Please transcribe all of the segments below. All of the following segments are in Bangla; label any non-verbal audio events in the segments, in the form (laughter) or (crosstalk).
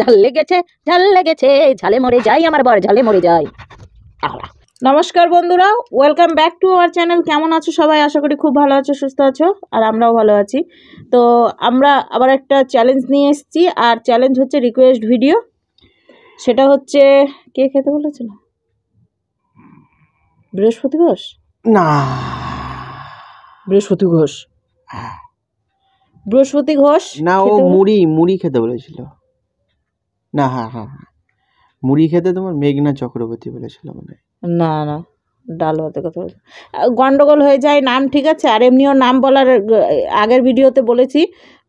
ঝাল লেগেছে ঝাল লেগেছে ঝালে মরে যাই আমার বর ঝালে মরে যাই। আহা। নমস্কার বন্ধুরা welcome back to our channel কেমন আছো সবাই? আশা করি খুব ভালো আছো সুস্থ আছো আর আমরাও ভালো আছি। তো আমরা আবার একটা চ্যালেঞ্জ নিয়ে এসেছি আর চ্যালেঞ্জ হচ্ছে রিকোয়েস্ট ভিডিও সেটা হচ্ছে কে খেতে বলেছিল? বৃহস্পতি ঘোষ? না। বৃহস্পতি ঘোষ। বৃহস্পতি ঘোষ না ও মুড়ি মুড়ি খেতে বলেছিল। না হ্যাঁ হ্যাঁ হ্যাঁ মুড়ি খেতে তোমার মেঘনা চক্রবর্তী বলেছিল মানে না না। ডাল ভাতের কথা বলছি। আহ, গন্ডগোল হয়ে যায় নাম ঠিক আছে? আর এমনিও নাম বলার আগের ভিডিওতে বলেছি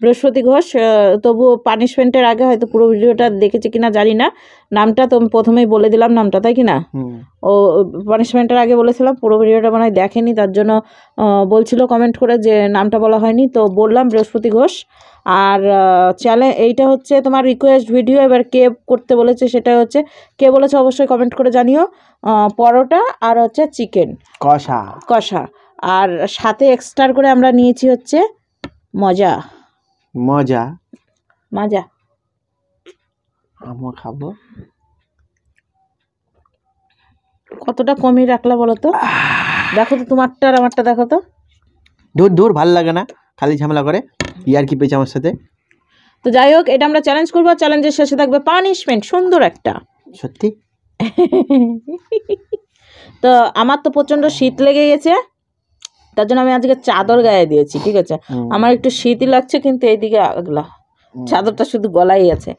বৃহস্পতি ঘোষ তবুও পানিশমেন্টের আগে হয়তো পুরো ভিডিওটা দেখেছে কিনা জানি না। নামটা তো প্রথমেই বলে দিলাম নামটা তাই কি না ও পানিশমেন্টের আগে বলেছিলাম পুরো ভিডিওটা মনে হয় দেখেনি তার জন্য বলছিল কমেন্ট করে যে নামটা বলা হয়নি। তো বললাম বৃহস্পতি ঘোষ আর চ্যানেল এইটা হচ্ছে তোমার রিকোয়েস্ট ভিডিও এবার কে করতে বলেছে সেটা হচ্ছে কে বলেছে অবশ্যই কমেন্ট করে জানিও। পরোটা আর হচ্ছে চিকেন। কষা। কষা। আর সাথে এক্সট্রা করে আমরা নিয়েছি হচ্ছে মজা। মজা। মজা। আমরা খাব। কতটা কমিয়ে রাখলা বলো তো? দেখো তো তোমারটা আর আমারটা দেখো তো। দূর দূর ভালো লাগে না। খালি ঝামেলা করে। ইয়ার কি পেয়েছে আমার সাথে? তো যাই হোক এটা আমরা চ্যালেঞ্জ করব। চ্যালেঞ্জের শেষে থাকবে পানিশমেন্ট সুন্দর একটা। সত্যি? তো আমার তো প্রচণ্ড শীত লেগে গেছে তার জন্য আমি আজকে চাদর গায়ে দিয়েছি ঠিক আছে? আমার একটু শীতই লাগছে কিন্তু এইদিকে আগলা। চাদরটা শুধু গলাই আছে।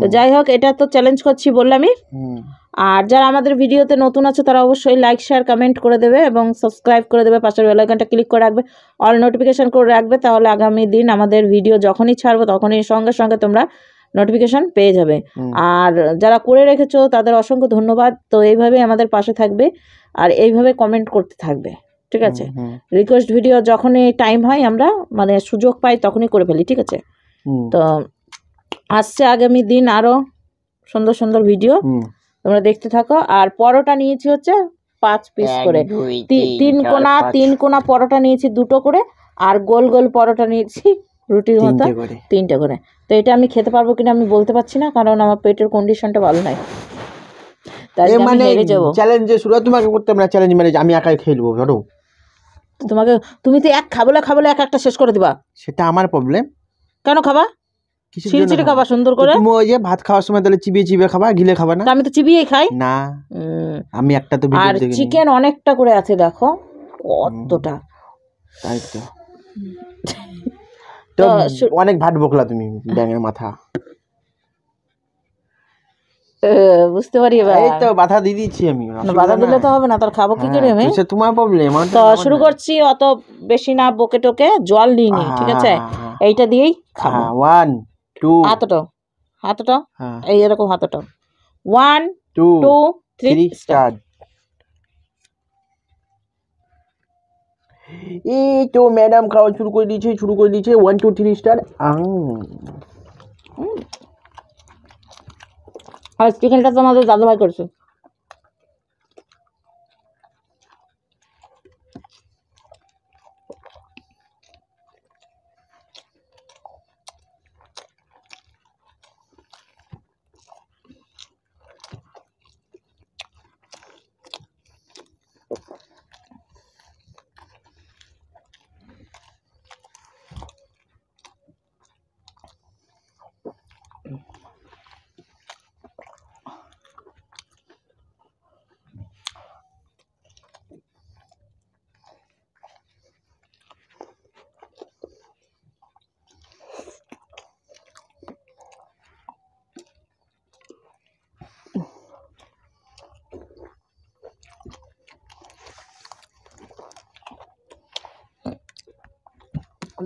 তো যাই হোক এটা তো চ্যালেঞ্জ করছি বললামই আর যারা আমাদের ভিডিওতে নতুন আছে তারা অবশ্যই লাইক শেয়ার কমেন্ট করে দেবে এবং সাবস্ক্রাইব করে দেবে পাশের বেলাইকনটা ক্লিক করে রাখবে। অল নোটিফিকেশান করে রাখবে তাহলে আগামী দিন আমাদের ভিডিও যখনই ছাড়বো তখনই সঙ্গে সঙ্গে তোমরা নোটিফিকেশন পেয়ে যাবে। আর যারা করে রেখেছো তাদের অসংখ্য ধন্যবাদ। তো এইভাবেই আমাদের পাশে থাকবে আর এইভাবে কমেন্ট করতে থাকবে। ঠিক আছে? রিকোয়েস্ট ভিডিও যখনই টাইম হয় আমরা মানে সুযোগ পাই তখনই করে ফেলি ঠিক আছে? তো আসছে আগামী দিন আরও সুন্দর সুন্দর ভিডিও তোমরা দেখতে থাকো। আর পরোটা নিয়েছি হচ্ছে পাঁচ পিস করে। তিন কোনা তিন কোনা পরোটা নিয়েছি দুটো করে। আর গোল গোল পরোটা নিয়েছি রুটির মতো তিনটে করে। তো এটা আমি খেতে পারব কিনা আমি বলতে পারছি না কারণ আমার পেটের কন্ডিশনটা ভালো নাই। তাই মানে হেরে চ্যালেঞ্জ শুরু তোমাকে করতে চ্যালেঞ্জ মানে আমি একাই ধরো তোমাকে তুমি তো এক খাবলে খাবলে এক একটা শেষ করে দিবা। সেটা আমার প্রবলেম কেন খাবা? ছিঁড়ে খাবা? সুন্দর করে। তুমি ওই যে ভাত খাওয়ার সময় তাহলে চিবিয়ে চিবিয়ে খাবা গিলে খাবা না? আমি তো চিবিয়েই খাই। না। আমি একটা তো আর চিকেন অনেকটা করে আছে দেখো। কতটা। তাই তো। তো অনেক ভাট বকলা তুমি ব্যাঙের মাথা। বুঝতে পারি এবার। এই তো বাধা দিয়ে দিচ্ছি আমি বাধা দিলে তো হবে না তার খাব কি করে আমি? সে তোমার প্রবলেম তো শুরু করছি অত বেশি না বকে টোকে জল নিইনি ঠিক আছে? এইটা দিয়েই খাব। ওয়ান টু হাতটা হাতটা? হ্যাঁ। এই এরকম হাতটা। One two two three start এই তো ম্যাডাম খাওয়া শুরু করে দিয়েছে, শুরু করে দিয়েছে ওয়ান টু থ্রি স্টার আর চিকেনটা তো আমাদের দাদা ভাই করছে।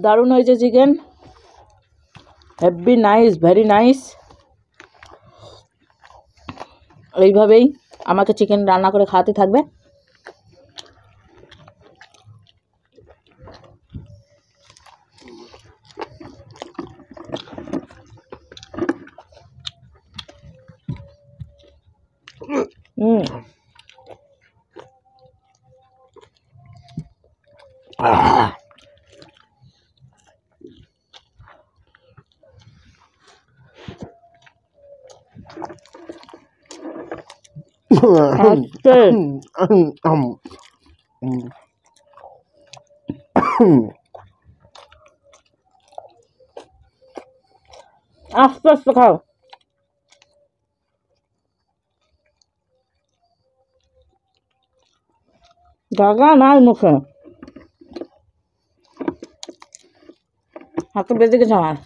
দারুণ হয়েছে chicken. Heavy nice very nice এইভাবেই আমাকে চিকেন রান্না করে খাওয়াতে থাকবে। হুম। আস্তে আস্তে আস্তে খাও জায়গা নাই মুখে হাতে বেঁধে গেছে আমার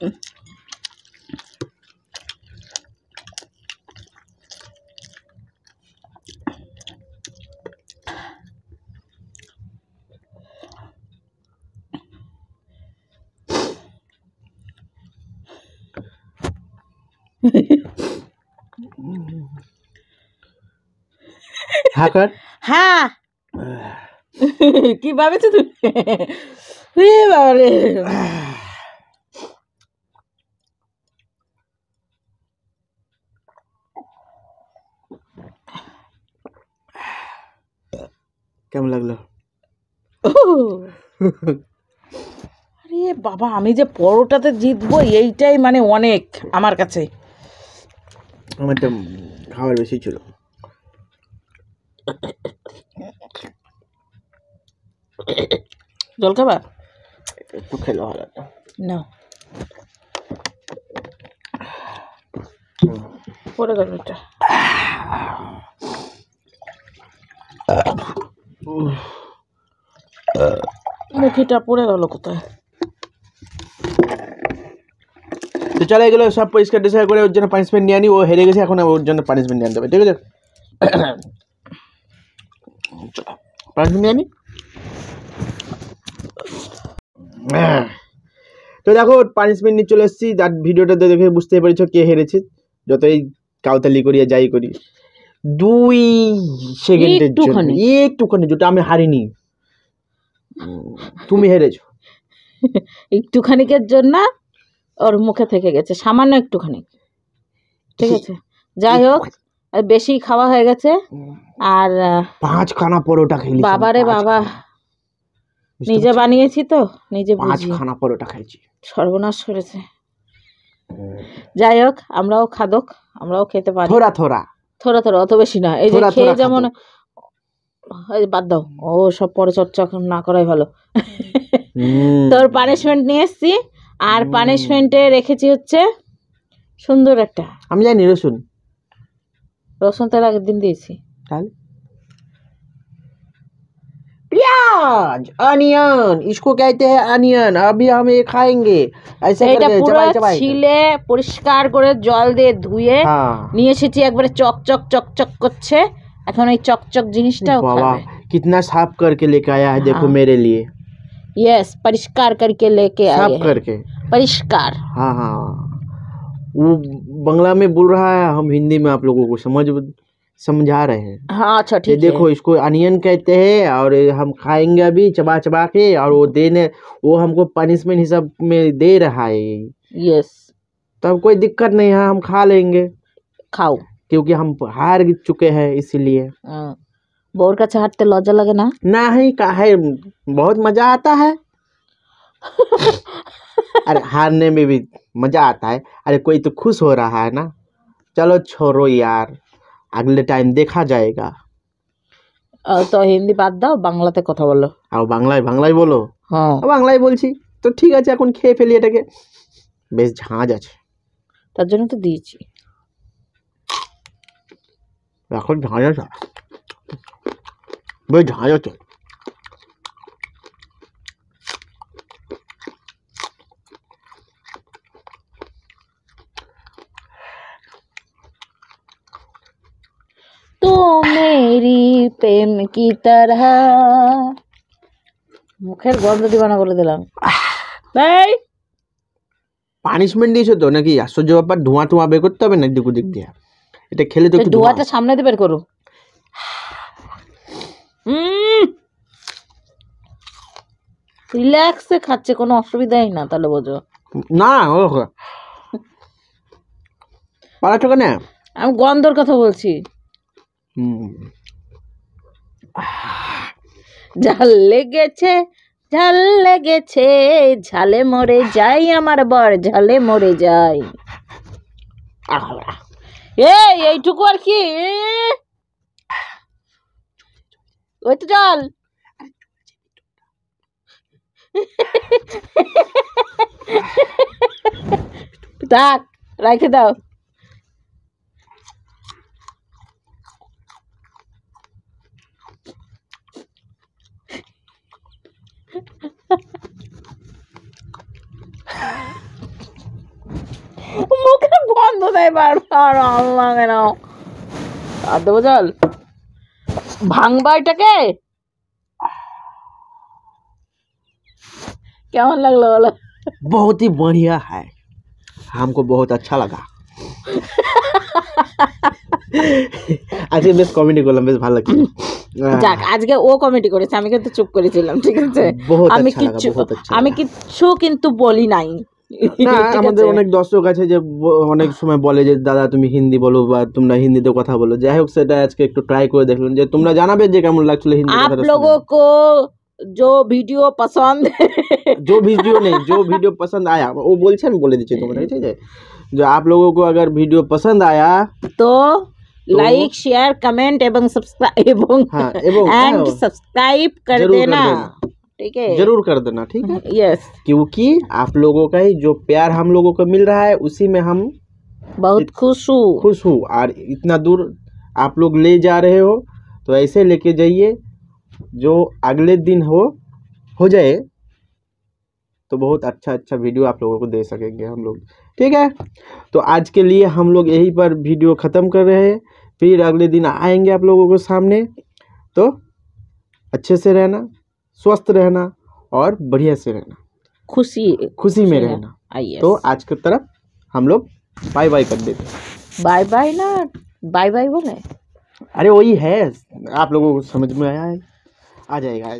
হ্যাঁ। হ্যাঁ কি ভাবেছো তুমি? বাবা রে কেমন লাগল? আরে বাবা আমি যে পরোটাতে জিতবো এইটাই মানে অনেক আমার কাছে। আমারটা খাবার বেশি ছিল। জল খাবা? একটু খেলে ভালো না। পরে গেল এটা। মুখিটা পড়ে গেল কোথায়? তো চলো এগুলো সব পরিষ্কার টিষ্কার করে ওর জন্য পানিশমেন্ট নিয়ে আনি। ও হেরে গেছে, এখন ওর জন্য পানিশমেন্ট নিয়ে আনতে হবে, ঠিক আছে? চলো নিয়ে আনি। তো দেখো পানিশমেন্ট নিয়ে চলে এসেছি। যার ভিডিওটা দেখে বুঝতে পেরেছ কে হেরেছে। যতই কাউতালি করি আর যাই করি। দুই সেকেন্ডের জন্য। একটুখানি। যেটা আমি হারিনি। তুমি হেরেছো। (laughs) একটুখানিকের জন্য ওর মুখে থেকে গেছে সামান্য একটুখানি। ঠিক আছে? যাই হোক আর বেশি খাওয়া হয়ে গেছে আর আহ, পাঁচখানা পরোটা খেয়েছি। বাবারে বাবা। নিজে বানিয়েছি তো নিজে বুঝি পাঁচখানা পরোটা খাইছি সর্বনাশ করেছে। যাই হোক আমরাও খাদক আমরাও খেতে পারি। থোড়া থোড়া। থোড়া থোড়া অত বেশি না। এই যে খেয়ে যেমন বাদ দাও। ও সব পরচর্চা না করাই ভালো। তোর পানিশমেন্ট নিয়ে এসছি। আর পানিশমেন্টে রেখেছি হচ্ছে সুন্দর একটা। আমি জানি রসুন। রসুন তার আগের দিন দিয়েছি। डाल प्याज अनियन इसको कहते हैं अनियन अभी हम ये खाएंगे ऐसे এটা करके পুরো चबाई चबाई कर। ছিলে পরিষ্কার করে জল দিয়ে ধুয়ে हाँ নিয়ে এসেছি একবারে চকচক চকচক করছে এখন এই চকচক জিনিসটাও बाबा খাবে कितना साफ करके लेके आया है देखो हाँ। मेरे लिए यस परिष्कार करके लेके आए साफ हैं करके परिष्कार हाँ हाँ वो बंगला में बोल रहा है हम हिंदी में आप लोगों को समझ समझा रहे हैं। हाँ अच्छा ठीक है। देखो इसको अनियन कहते हैं और हम खाएँगे अभी चबा चबा के और वो देने वो हमको पनिशमेंट हिसाब में दे रहा है। यस तब तो कोई दिक्कत नहीं है हम खा लेंगे। खाओ। क्योंकि हम हार चुके हैं इसीलिए। हाँ। बोर का चाट तो लौजा लगे ना? नहीं का है बहुत मज़ा आता है। (laughs) अरे हारने में भी मज़ा आता है। अरे कोई तो खुश हो रहा है ना। चलो छोड़ो यार। अगले टाइम देखा जाएगा আহ, তো হিন্দি বাদ দাও বাংলাতে কথা বলো আর বাংলায় বাংলায় বলো হ্যাঁ বাংলায় বলছি তো ঠিক আছে এখন খেয়ে ফেলি এটাকে বেশ ঝাঁজ আছে তার জন্য তো দিয়েছি এখন ঝাঁজ আছে বেশ ঝাঁজ আছে প্রেম কি তরহ মুখের গন্ধ দিবানা বলে দিলাম। এই! পানিশমেন্ট দিয়েছ তো নাকি? আশ্চর্য ব্যাপার ধোঁয়া ধোঁয়া বের করতে হবে না দিক দিক দিয়ে? এটা খেলে তো এই একটু ধোঁয়া ডোয়াটা সামনে দিয়ে বের করো। রিল্যাক্সে খাচ্ছে কোনো অসুবিধাই না তাহলে বোঝো। না ও পালাচ্ছ কেন? আমি গন্ধর কথা বলছি। হুম। ঝাল লেগেছে ঝাল লেগেছে, ঝালে মরে যাই আমার বর, ঝালে মরে যাই। এই, এইটুকু আর কি? ওই তো জল। থাক রাখে দাও। মুখে গন্ধ দেয় বারবার আল্লাহ কেন আর দেবো জল ভাঙবা এটাকে কেমন লাগলো বলো बहुत ही बढ़िया है हमको बहुत अच्छा लगा আজকে বেশ কমেডি করলাম বেশ ভালো লাগছে যাক আজকে ও কমেডি করেছে আমি কিন্তু চুপ করেছিলাম ঠিক আছে বহুত আমি আচ্ছা লাগা, কিচ্ছু বহুত আচ্ছা আমি লাগা। কিচ্ছু কিন্তু বলি নাই जो वीडियो नहीं जो वीडियो पसंद आया आप लोगों को अगर वीडियो पसंद आया तो लाइक शेयर कमेंट एवं सब्सक्राइब एवं सब्सक्राइब कर देना ठीक है? ज़रूर कर देना ठीक है? (laughs) यस क्योंकि आप लोगों का ही जो प्यार हम लोगों को मिल रहा है उसी में हम बहुत खुश हूँ। खुश हूँ। और इतना दूर आप लोग ले जा रहे हो तो ऐसे लेके जाइए जो अगले दिन हो हो जाए तो बहुत अच्छा अच्छा वीडियो आप लोगों को दे सकेंगे हम लोग। ठीक है? तो आज के लिए हम लोग यहीं पर वीडियो ख़त्म कर रहे हैं। फिर अगले दिन आएँगे आप लोगों के सामने। तो अच्छे से रहना। स्वस्थ रहना और बढ़िया से रहना। खुशी खुशी में रहना। आइए तो आज की तरफ़ हम लोग बाय बाय कर देते हैं। बाय बाय ना? बाय बाय बोले अरे वही है आप लोगों को समझ में आया है। आ जाएगा